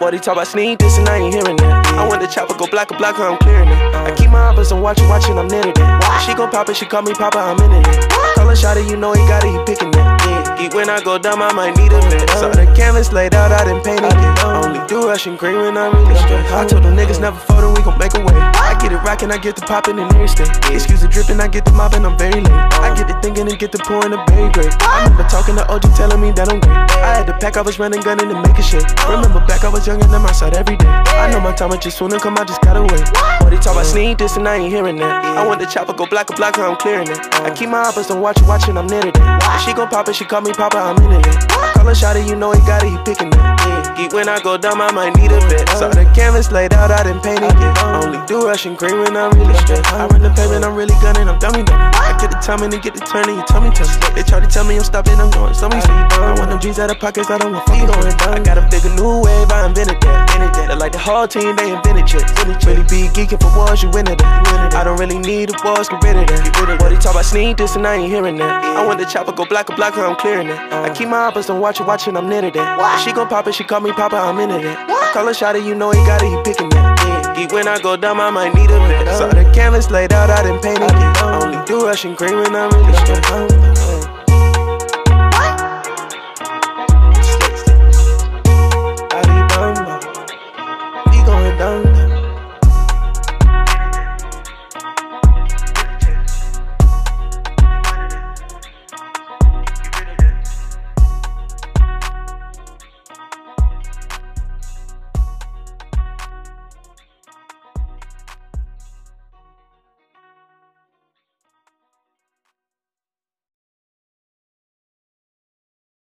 What he talk about sneak this and I ain't hearing that. I want the chopper go black or black, I'm clearing it. I keep my eyes on watching, watching, I'm near it. She gon' pop it, she call me Papa, I'm in it. Call her shot you know he got it, when I go down, I might need a bit. Saw the canvas laid out, I didn't paint it. I Only do Russian cream when I'm really straight. I told them niggas never photo, we gon' make a way. I get it rockin', I get the poppin' in every state. Excuse the drippin', I get the moppin', I'm very late. I get the thinkin' and get the pouring, the berry great. I remember talking to OG telling me that I'm great. I had the pack, I was running, gunning to make a shake. Remember back, I was young and I'm outside every day. I know my time is just to come, I just gotta wait. What they talk about sneak this and I ain't hearing that. I want the chopper go black or black, I'm clearing it. I keep my eyes on watching, watching, I'm near it. If she gon' pop it, she call me Papa, I'm in it. Call her shot you know he got it, he picking it. Geek when I go dumb, I might need a bit. Saw the canvas laid out, I didn't paint it yet. Only do Russian cream when I'm really stressed. I run the pavement, I'm really gunning, I'm dummy dummy. I get the timing and get the turning, you tell me tell me. They try to tell me I'm stopping, I'm going so easy. I want them G's out of pockets, I don't want fucking going. I got a bigger new wave, I invented that. Like the whole team, they invented it. Really be geeking for wars, you winning it. I don't really need the wars, get rid of that. What he talk about sneak this and I ain't hearing that. I want the chopper go black or black, I'm clearing it. I keep my eyes on watching, watching, I'm near it. If she gon' pop it, she call me Papa, I'm in it. Call her shot you know he got it, he picking it. Geek when I go dumb, I might need a bit. Saw the canvas laid out, I didn't paint it. I Only do Russian cream when I'm really straight.